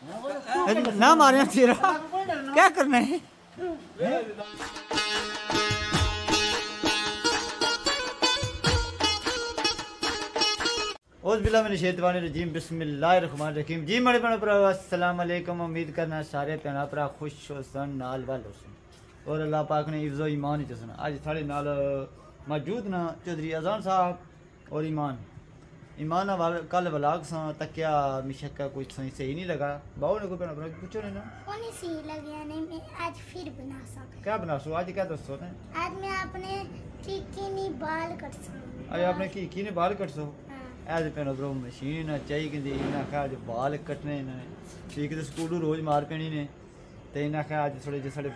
ना मारे तेरा। क्या करना है? उस बिला मैंने शेतवानी रजीम बिस्मिल्लाहिर्रहमानिर रहीम जी मेरे भैन भरा अस्सलाम वालेकुम उम्मीद करना सारे भैन, भरा खुश हो सन, नाल वाल हो सन। और अल्लाह पाक ने इफ्जो ईमान ही सन अज साढ़े नाल, मौजूद ना चौधरी अजान साहब और ईमान। ईमान वाल कल वलाग सा तकिया मिशक्का कुछ सही सही नहीं लगा बाहु ने कोई भैन भरा पूछो ने ना उन्हें सही लगे नहीं मैं आज फिर बना सकता क्या बना सो आज क्या दसो ने आज मैं अपने चिकनी बाल कट सकूं आज आपने की की ने बाल कट सो हाँ ਐਜ ਪੈਣਾ ਬਰੋ ਮਸ਼ੀਨ ਚਾਹੀਦੀ ਇਹਨਾਂ ਖਾ ਅੱਜ ਵਾਲ ਕੱਟਣੇ ਇਹਨਾਂ ਨੇ ਠੀਕ ਤੇ ਸਕੂਲ ਨੂੰ ਰੋਜ਼ ਮਾਰ ਪੈਣੀ ਨੇ ਤੇ ਇਹਨਾਂ ਖਾ ਅੱਜ ਥੋੜੇ ਜਿਹੇ ਸਾਡੇ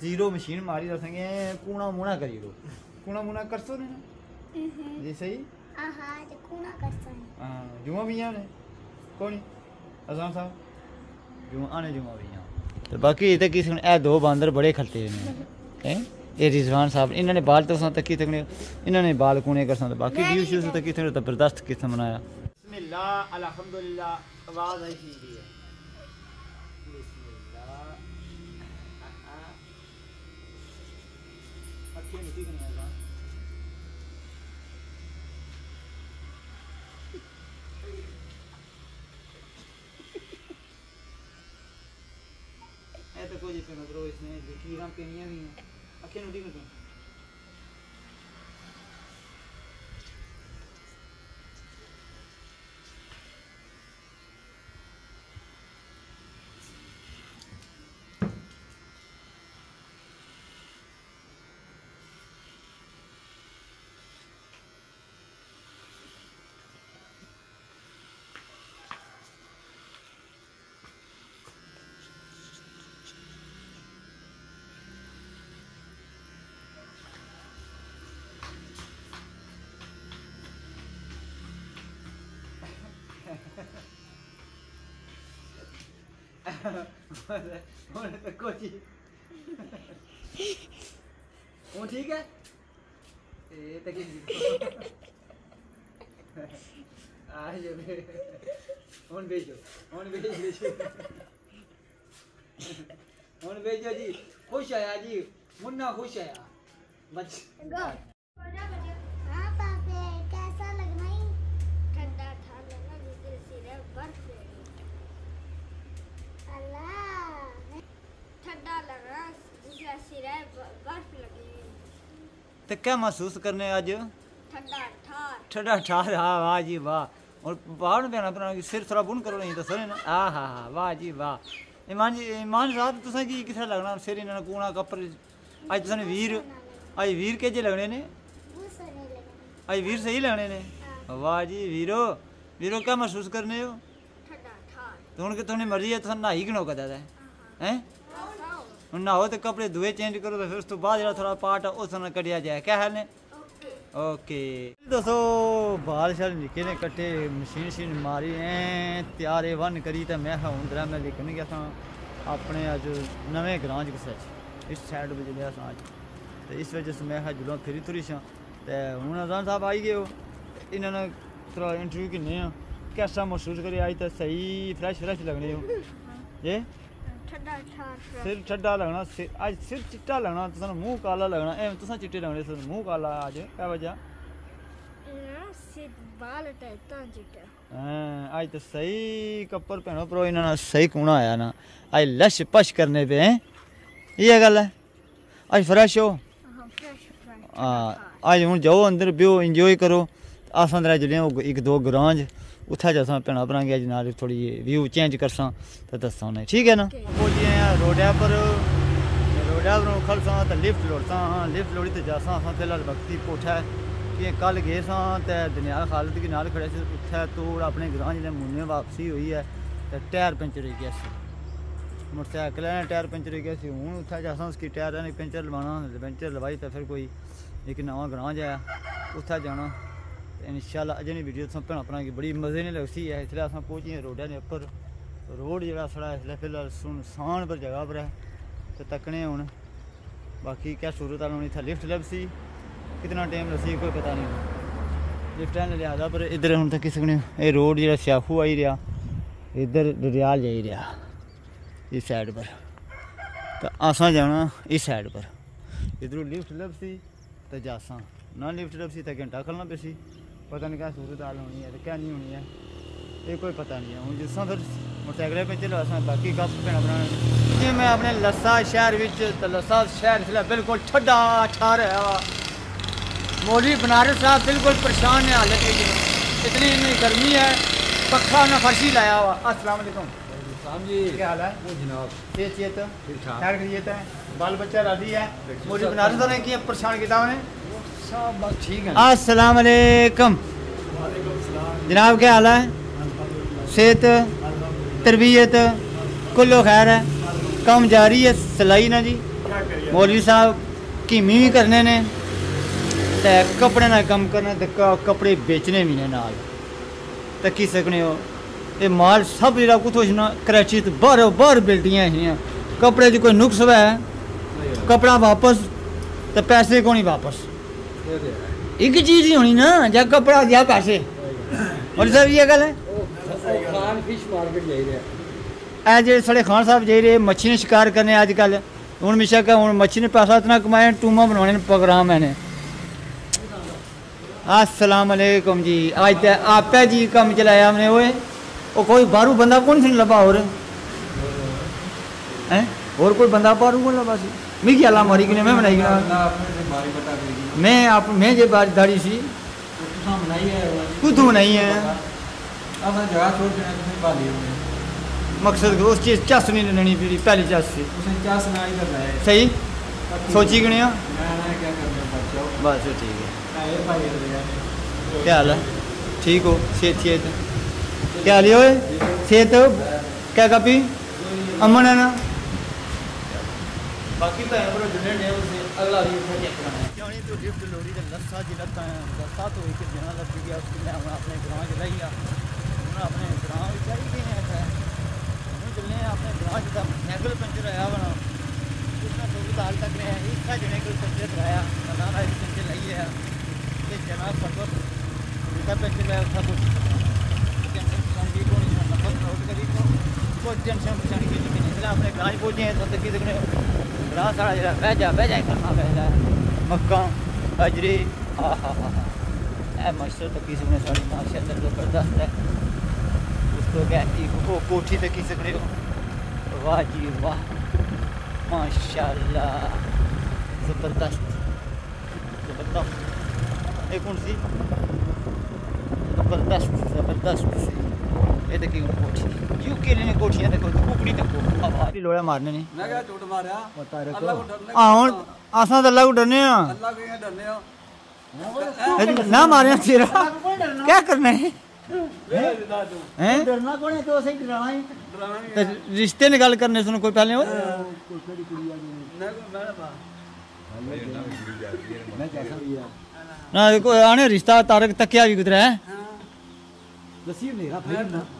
ਜ਼ੀਰੋ ਮਸ਼ੀਨ ਮਾਰੀ ਰਸਾਂਗੇ ਕੂਣਾ ਮੂਣਾ ਕਰੀ ਰੋ ਕੂਣਾ ਮੂਣਾ ਕਰਸੋ ਨੇ ਨਾ ਜੀ ਸਹੀ बाकी ते किस ए दो बंदर बड़े खलते ने हैं रिजवान साहब इन्होंने बाल तो तकी तक इन्होंने बाल कोने कर सा बाकी व्यू शू तकी तक ज़बरदस्त किस्म मनाया बिस्मिल्लाह आवाज़ आई थी है कोई जिसमें ब्रो इसमें विकी राम पेनिया भी हैं अखे नूडी में वो ठीक है? तो जी। खुश आया जी। मुन्ना खुश आया। बच तो क्या महसूस करने आज? ठंडा ठार। हाँ वाह जी वाह। और बाहर पहना पहना सिर थोड़ा बुन करो नहीं तो सर ना? आ हा हा वाह जी वाह। ईमान जी ईमान साहब तुसें की किथे लगना? सिर इन्होंने कूना कपड़ अज तुसें वीर अज वीर के जे लगने ने? अज वीर सही लगने ने? वाह जी वीरो। वीरो क्या महसूस करने हो? तो हूँ तुमने मर्ज़ी है तुसें नहाई किनो कदा हैं ना तो कपड़े धोए चेंज करो तो फिर उस बाद थोड़ा पार्ट उस कटिया जाए क्या हाल ने ओके दोस्तों बाल शाल निके ने कट्टे मशीन शशीन मारी हैं त्यारे वन करी तो मैं हूँ दरा मैं लेकिन गया था अपने अज नवे ग्रां किसे इस साइड पर जुड़िया था तो इस वजह से मैं जुड़ा फिरी तुरी छा तो हूँ रमज़ान साहब आई गए इन्होंने थोड़ा इंटरव्यू किन्ने कैसा महसूस करी अज तो सही फ्रैश फ्रैश लगने ये ਠੱਡਾ ਠਾਠ ਸਿਰ ਠੱਡਾ ਲੱਗਣਾ ਅੱਜ ਸਿਰ ਚਿੱਟਾ ਲੱਗਣਾ ਤੁਸਾਂ ਮੂੰਹ ਕਾਲਾ ਲੱਗਣਾ ਐਵੇਂ ਤੁਸਾਂ ਚਿੱਟੇ ਲੱਗਣੇ ਤੁਸਾਂ ਮੂੰਹ ਕਾਲਾ ਅੱਜ ਕਿਆ ਵਜ੍ਹਾ ਸਿਰ ਵਾਲ ਤਾਂ ਚਿੱਟਾ ਹਾਂ ਅੱਜ ਤਾਂ ਸਹੀ ਕੱਪਰ ਪਹਿਨੋ ਪਰ ਇਹਨਾਂ ਨਾਲ ਸਹੀ ਕੋਣਾ ਆਇਆ ਨਾ ਅੱਜ ਲਸ਼ ਪਸ਼ ਕਰਨੇ ਪਏ ਇਹ ਗੱਲ ਹੈ ਅੱਜ ਫਰੈਸ਼ ਹੋ ਹਾਂ ਅੱਜ ਹੁਣ ਜਾਓ ਅੰਦਰ ਬਿਓ ਇੰਜੋਏ ਕਰੋ ਆਸਾਂ ਤਰ੍ਹਾਂ ਜੁੜਿਆ ਇੱਕ ਦੋ ਗਰਾਂਜ उत्थें जसां भैना भ्रां गी जनाब थोह्ड़ी व्यू चेंज करसां ते दस्सां उ'नें। ठीक है ना? पुज्जी आं पर रोडै पर खलसां ते लिफ्ट लोड़सां लिफ्ट लोड़ी ते जासां असां फ़िलहाल बक्ती कोठै। कि कल गए सां ते दनियाल खालद के नाल खड़े से उत्थै तोड़ अपने ग्रां जिसलै मुन्ने वापसी होई है ते टायर पंचर होई गया मोटरसाइकिल टायर पंचर होई गया हूँ उत्थै जासां उसकी टायर ने पंचर लवाना पंचर लवाई ते फिर कोई इक नवां ग्रां जाया उत्थै जाना। इनशाला अॼु जी वीडियो तुसें भैन भ्राएँ बड़ी मज़े नहीं लगती है इसलिए असां पहुँची रोडै दे उप्पर। रोड जेह्ड़ा साढ़ा इसलै फ़िलहाल सुनसान पर जगह पर है तो तकने हून। बाकी क्या सूरत ताल हून लिफ्ट लभसी कितना टाइम लसी कोई पता नहीं लिफ्ट हैन लिहाजा पर इद्धर हून तक्की सकने एह् रोड जेह्ड़ा स्याखू आई रेहा, इद्धर डरियाल जाई रेहा, इस साइड पर। ते असां जाना इस साइड पर। इद्धरों लिफ्ट लभसी ते जासां। ना लिफ्ट लभसी ते घंटा खलना पेसी पता नहीं क्या सूरत हाल होनी है तो क्या नहीं होनी है ये कोई पता नहीं है हूँ जिसों फिर मोटरसाइकिल पे चलो असां बाकी गप भैन बनाने जी मैं अपने लस्सा शहर विच तो लस्सा शहर इसलै बिल्कुल ठंडा ठा रहा वा मौलवी बनारस साहब बिल्कुल परेशान है हालत में इतनी इतनी गर्मी है पक्खा ना फर्शी लाया हुआ शाम जी क्या हाल है वो जनाब ये चेत ठीक ठाक खैर खैरियत है बाल बच्चा राज़ी है मौलवी बनारस ने किया परेशान किया उन्हें है। अस्सलाम वालेकुम जनाब, क्या हाल है? सेहत, तरबियत, कुल्लो खैर है। कम जारी है, सिलाई ना जी। मौलवी साहब कीमी भी करने ने। ते कपड़े ना कम करना, ते कपड़े बेचने भी ने नाल। ते की सकने हो? ये माल सब जेह्ड़ा कुत्थों छना कराची तो बाहर बाहर बिल्डियाँ हियाँ। कपड़े च कोई नुक्स है कपड़ा वापस, ते पैसे को नहीं वापस? एक चीज़ ही होनी ना, जब कपड़ा दिया पैसे और सब ये गल है? ए जे साढ़े खान साहब जाई रहे मच्छी शिकार करने अजकल हूँ मिशा क्या हूँ मच्छी ने पैसा इतना कमाया, टूमा बनाने प्रोग्राम है ने। असलकम जी। अज ते आपे जी कम चलाया हमने, ओए। वो कोई बारू बंदा कौन सी लबा और हैं? और कोई बंदा बारू कौन लबा मिगी अला मारी कि मैं बनाई मैं आप मैं जे बाज दाड़ी सी। कुछ नहीं है मकसद उस चीज़ चस नहीं लैनी फिर पहली चस सी। सही? सोची गणिया बस ठीक है। क्या हाल है? ठीक हो सेहत सेहत। क्या हाल है सेहत क्या कापी? अमन है ना? ਬਾਕੀ ਭੈਣ ਭਰਾ ਜੁੜੇ ਨੇ ਉਸੇ ਅਗਲਾ ਵੀ ਉੱਥੇ ਚੈੱਕ ਕਰਾਣਾ ਜਾਣੀ ਤੋਂ ਲਿਫਟ ਲੋੜੀ ਦੇ ਲੱਸਾ ਜੀ ਲੱਤਾਂ ਲੱਸਾ ਤੋਂ ਇੱਕ ਜਣਾ ਲੱਗ ਗਿਆ ਉਸ ਨੇ ਹੁਣ ਆਪਣੇ ਗਰਾਂ ਚ ਲਈ ਆ ਹੁਣ ਆਪਣੇ ਗਰਾਂ ਵਿੱਚ ਆਈ ਗਏ ਨੇ ਇੱਥੇ ਹੁਣ ਚੱਲੇ ਆ ਆਪਣੇ ਗਰਾਂ ਚ ਦਾ ਸਾਈਕਲ ਪੰਚਰ ਆਇਆ ਬਣਾ ਕਿੰਨਾ ਤੋਂ ਹਾਲ ਤੱਕ ਰਿਹਾ ਇੱਕ ਕਾ ਜਣੇ ਕੋਲ ਪੰਚਰ ਆਇਆ ਨਾ ਨਾ ਪੰਚਰ ਲਈ ਆ ਤੇ ਜਨਾਬ ਪਰਵਤ ਜਿੱਦਾਂ ਪੰਚਰ ਆਇਆ ਉੱਥਾ ਕੁਝ ਟੈਨਸ਼ਨ ਪਛਾਣੀ ਕੋਈ ਨਹੀਂ ਨੰਬਰ ਨੋਟ ਕਰੀ ਕੋਈ ਟੈਨਸ਼ਨ ਪਛਾਣੀ ਕੋਈ ਨਹੀਂ ਜਿਹੜਾ ਆਪਣੇ ਗਰਾਂ ਚ ਪਹੁੰਚੇ ਆ ग्राह साढ़ा जेह्ड़ा बैजा बैजा करना चाहिदा मक्कां अजरी हा हा हा एह् मास्टर तक्की सकने साढ़ी माशा अंदर ज़बरदस्त है उस तो कहती ओह् कोठी तक्की सकने हो वाह जी वाह माशाला ज़बरदस्त ज़बरदस्त एक हूँ सी ज़बरदस्त ज़बरदस्त सी ਇਹ ਕੌਣ ਸੀ ਜ਼ਬਰਦਸਤ ਜ਼ਬਰਦਸਤ ਸੀ ਇਹ ਤਾਂ ਕੀ ਕੋਠੀ ਯੂਕੇ ਨੇ ਕੋਠੀਆਂ ਤੇ ਕੋਈ ਕੁਕੜੀ ਤੇ ਕੋ ਆਵਾਜ਼ ਲੋੜਾ ਮਾਰਨੇ ਨੇ मैं क्या टूट मारा ਪਤਾ अल्लाह को डरने ਆ ਹੁਣ ਆਸਾਂ ਤਾਂ ਅੱਲਾ ਕੋ ਡਰਨੇ ਆ अल्लाह को ये डरने हो लेकिन ना मारे तेरा क्या करना है हैं डरना कौन है तो सही डराना ही ते रिश्ते ने गल करने सुनो कोई पहले हो मैं मैं मैं कैसा भी है ना कोई आने रिश्ता तारक तकिया भी किधर है नसीब नहीं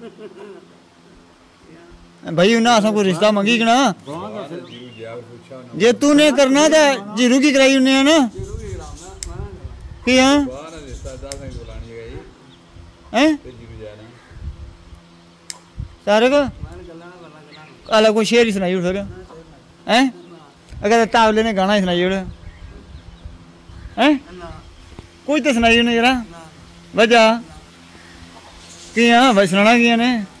भाई, उन्हें असा कोई रिश्ता मंगी ना? जे तू ने करना तो जीरू की कराई उन्हें ना? कि हाँ? सारे को? अला कोई शेर ही सुनाई उठ सर अगर तावले ने गाना ही सुनाई उड़। हैं? कोई तो सुनाई उन्हें जरा। वजह कि हाँ? भाई, सुनाना किया ने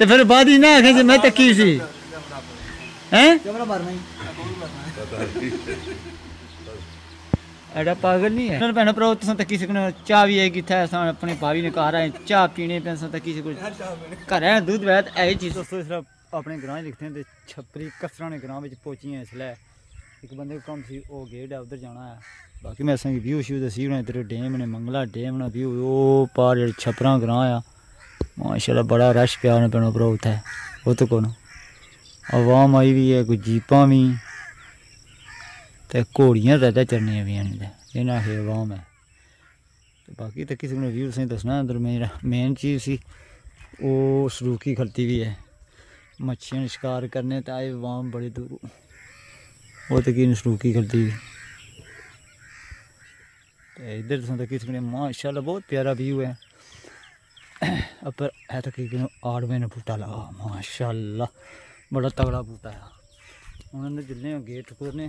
ਤੇ ਫਿਰ ਬਾਅਦ ਹੀ ਨਾ ਆਖੇ ਮੈਂ ਤੱਕੀ ਸੀ। ਹੈ? ਕਮਰਾ ਮਾਰਨਾ ਹੀ। ਐਡਾ ਪਾਗਲ ਨਹੀਂ ਹੈ। ਉਹਨਾਂ ਭੈਣ ਭਰਾ ਤੁਸੀਂ ਤੱਕੀ ਸਕਣ ਚਾਹ ਵੀ ਹੈ ਕਿੱਥੇ? ਅਸਾਂ ਆਪਣੇ ਭਾਵੀ ਨੇ ਘਰ ਆਏ ਚਾਹ ਪੀਣੇ ਪੈਸਾ ਤੱਕੀ ਸਕੋ ਘਰ ਹੈ ਦੁੱਧ ਵੈਤ ਇਹ ਚੀਜ਼। ਦੋਸਤੋ ਇਸ ਆਪਣੇ ਗ੍ਰਾਂ ਲਿਖਦੇ ਨੇ ਤੇ ਛਪਰੀ ਕਸਰਾਂ ਨੇ ਗ੍ਰਾਂ ਵਿੱਚ ਪਹੁੰਚੀਆਂ ਇਸ ਲਈ ਇੱਕ ਬੰਦੇ ਕੋ ਕੰਮ ਸੀ ਉਹ ਗੇਟ ਹੈ ਉਧਰ ਜਾਣਾ ਹੈ ਬਾਕੀ ਮੈਂ ਅਸਾਂ ਵੀਊ ਸ਼ੂ ਦਸੀ ਹੋਣਾ ਤੇਰੇ ਡੈਮ ਨੇ ਮੰਗਲਾ ਡੈਮ ਨਾ ਵੀਊ ਉਹ ਪਾਰ ਛਪਰਾਂ ਗ੍ਰਾਂ ਆ। माशाल्लाह, बड़ा रश प्यार होने पैना भ्रा उत उत्त को आवाम आई भी है, कोई जीपा भी ते घोड़ियाँ ज़्यादा चरनियाँ भी हैं इन्हें। ही आवाम है। तो बाकी तो किसी ने व्यू तुसें दसना अंदर मेरा मेन चीज़ सी, वो सलूकी खलती भी है। मच्छियाँ शिकार करने तो आए आवाम बड़ी दूर। वो तो कि सलूकी खलती भी इधर इद्धर किसी ने सकने माशाल्लाह, बहुत प्यारा व्यू है। पर है तो तकरीबन आठ महीने बूटा लगा माशाल्लाह, बड़ा तगड़ा बूटा है। उन्होंने ज़िले गेट खोलने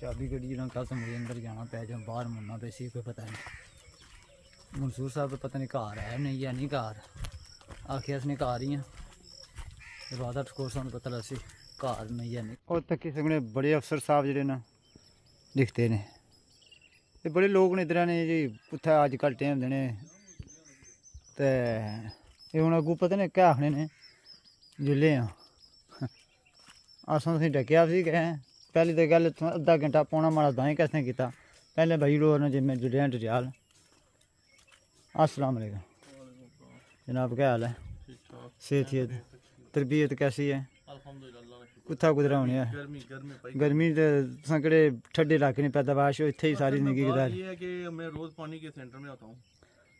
चाबी कड़ी ना कल मुझे अंदर जाना पे जाओ बाहर मुड़ना पे इसी कोई पता नहीं। मंसूर साहब तो पता नहीं घर है नहीं है नहीं घर। आखिर असने घर ही हैं। बाद अठ कोर्स पता घर नहीं है नहीं। और तकी सकने बड़े अफसर साहब जोड़े ना दिखते ने। बड़े लोग ने इधर ने जी, उत्थै अजकल टैम देने ते एह् पता नहीं क्या आखने जुले अस तुसें डकेआ तो गै अद्धा घंटा पौना माड़ा ताहीं कसने कीता। पैह्लें भाई डोरना जिम्मे में हैं डरियाल अस्सलाम वालेकुम। जनाब, क्या हाल है? सेहत तरबीयत कैसी है? कुत्थै कुदरा होनी गर्मी ठंडे इलाके ने पैदावाश हो इत्थै ही सारी ज़िंदगी गुजारी। रोज पानी के सेंटर में आता हूँ।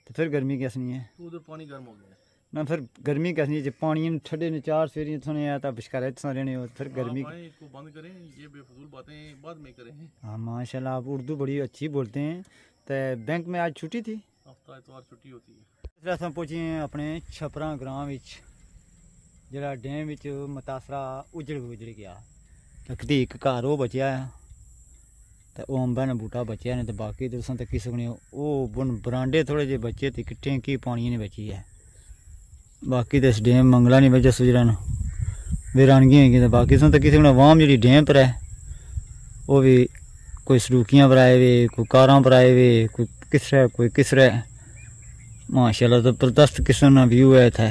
तो फिर गर्मी कैसनी है उधर पानी गर्म हो गया ना फिर गर्मी कैसनी है जब पानी ठंडे ने चार सवेरे थोने आया था बिशकारा इतना रहने हो फिर गर्मी को बंद करें ये बेफजूल बातें बाद में करें हाँ माशाल्लाह आप उर्दू बड़ी अच्छी बोलते हैं तो बैंक में आज छुट्टी थी हफ़्ता इतवार छुट्टी होती है फिर अस पहुँचे हैं अपने छपरा ग्रां जरा डैम मुतासरा उजड़ उजड़ गया लगती एक घर वो बचया है ते ओम्बे ने बूटा बचेआ नेईं ते बाकी तुसें तक्की सकने बरांडे थोड़े जेह् बचे ते टैंकी पानियै ने बची है बाकी ते डैम मंगला नहीं बचे सुजरन बेरानगी होई ते बाकी तुसें तक्की सकने वाम जेह्ड़ी डैम पर है ओह् बी कोई सरूकियाँ पर आए वे, कोई कारां पर आए वे, कोई किसरै कोई किसरै। माशाल्लाह ज़बरदस्त किस्म ना व्यू है इत्थै।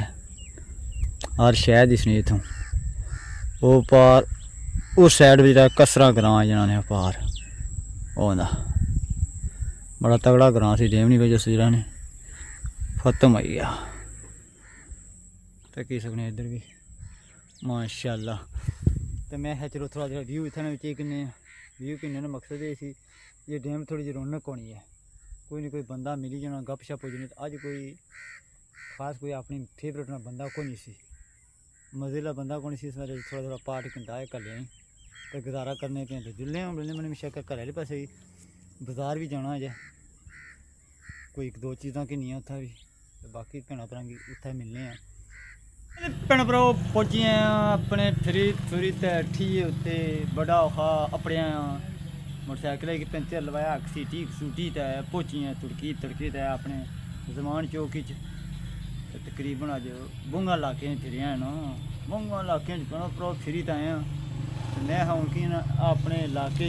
हर शहर दिसने इत्थूं। ओह् पार, उस सैड पर जेह्ड़ा कसरा ग्रांऽ जनाने पार। ओह् होंदा बड़ा तगड़ा ग्रांऽ सी डेमनी बिच उस जेह्ड़ा ने खत्म होई गेआ तक्की सकने इद्धर बी माशाल्लाह ते मैं आखेआ चलो थोड़ा जेहा व्यू इत्थै ने चेक करने व्यू किन्ने न मकसद एह् सी जे डैम थोड़ी ਜਿਹੀ रौनक होनी है कोई ना कोई बंदा मिली जाना गप शप हो जानी ते अज्ज कोई खास कोई अपनी फेवरेट ना बंदा कोई नहीं सी मज़े ला बंदा कोई नहीं सी इस बारी थोड़ा थोड़ा पार्ट किंदा है कल्ले ही ते गुजारा करने पे ते जुल्ले हम बल्ले मैंने शक घर आह्ले पासे ही बाजार भी जाना अजय कोई इक दो चीज़ां किन्नियां उत्थै भी ते बाकी भैनां भ्रां गी उत्थै मिलने आं ਭੈਣ ਭਰਾ ਪਹੁੰਚੇ ਆ ਆਪਣੇ ਫਰੀ ਥੁਰੀ ਤੇ ਠੀ ਉੱਤੇ ਬੜਾ ਔਖਾ ਆਪਣੇ ਮੋਟਰਸਾਈਕਲ ਕਿ ਪੈਂਚਰ ਲਵਾਇਆ ਸੀਟੀ ਸੂਟੀ ਤੇ ਪਹੁੰਚੀਆਂ ਤੁਰਕੀ ਤੁਰਕੀ ਤੇ ਆਪਣੇ ਜ਼ਮਾਨ ਚੌਕ ਚ ਤੇ ਤਕਰੀਬਨ ਅੱਜ ਬੁੰਗਾ ਇਲਾਕੇ ਚ ਫਿਰਿਆ ਨਾ ਬੁੰਗਾ ਇਲਾਕੇ ਚ ਕੋਣ ਪ੍ਰੋ ਫਰੀ ਤਾਂ ਆਇਆ मैं हाँ कि अपने इलाके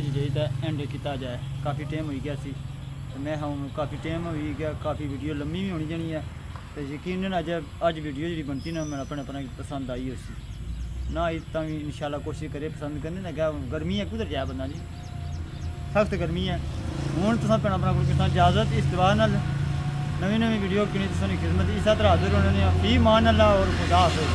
एंड किया जाए काफ़ी टाइम हो गया सी मैं हाँ काफ़ी टाइम हो गया काफ़ी वीडियो लम्मी भी होनी जानी है तो यकीन अज अज वीडियो जी बनती ना मैं अपने अपना पसंद आई उसकी ना आई तो भी इंशाल्लाह कोशिश करे पसंद करने लगे गर्मी है कुधर जाए बंदा जी सख्त गर्मी है हूँ तुम भैन अपना कितना इजाज़त इस दवा नवी नवी वीडियो कि खिदमत इस तरह हाजिर होने फ़ी मान अल्लाह और खुदा हाफिज